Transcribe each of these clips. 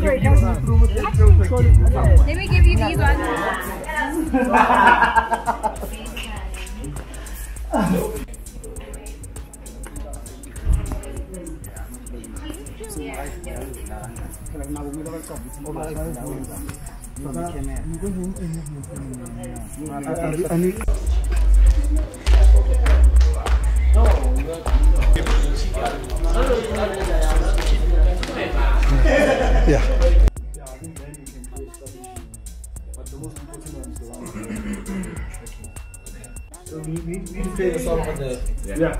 shake your hand. why? Why? I want Pretty excited, pretty nervous. but I'm happy. Congratulations. Let me give you these ones. Yeah.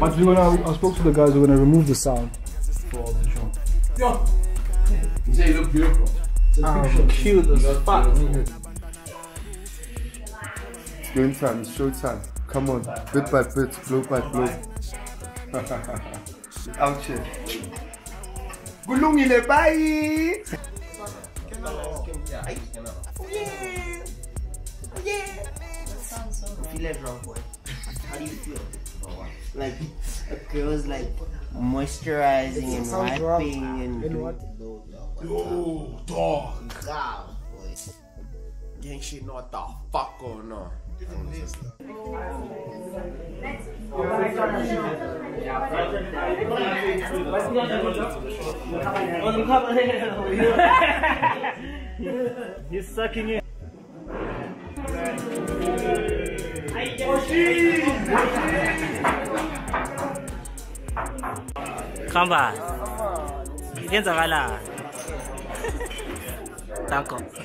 But we gonna, I spoke to the guys, we're gonna remove the sound for the show. You say you look beautiful. Um, cute as fuck. Game time, it's show time. Come on, bit by bit, blow by blow. Out here. Gulungile, bye! feel like wrong boy. How do you feel? Like a girl's like moisturizing and wiping and Yo, dog. God, boy. You ain't shit know what the fuck going on. He's sucking it. Kamba. Kenzakala. Danko. ngithi sithando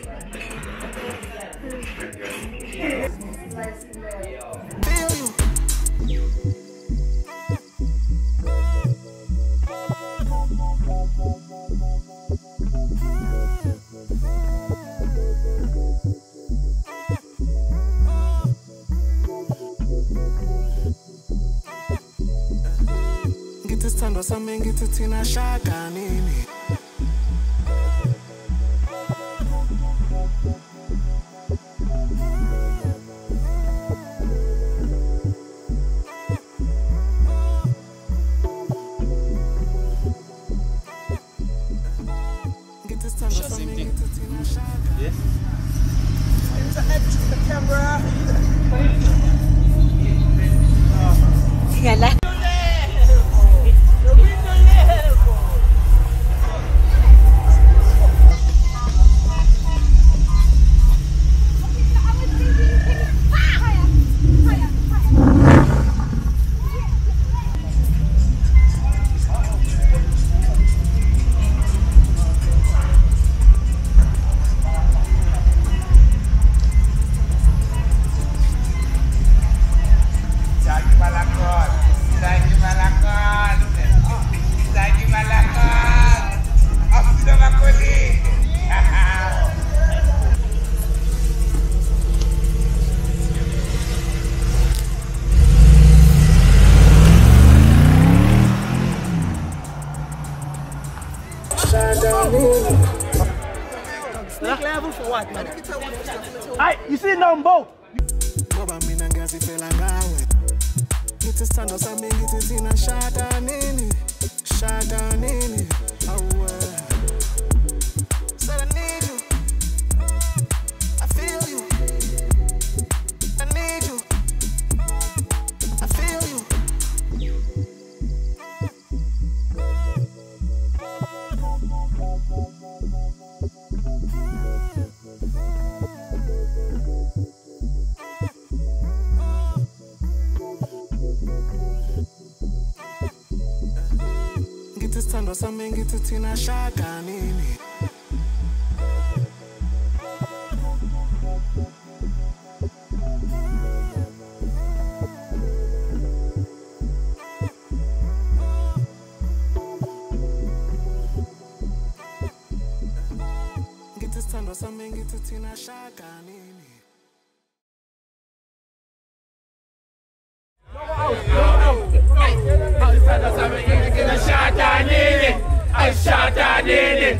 sami ngithi thina shada nini? Ngithi sithando sami ngithi Hey, you see Nambo? ngoba sithando sami ngithi thina shada nini ngithi sithando sami ngithi thina shada I need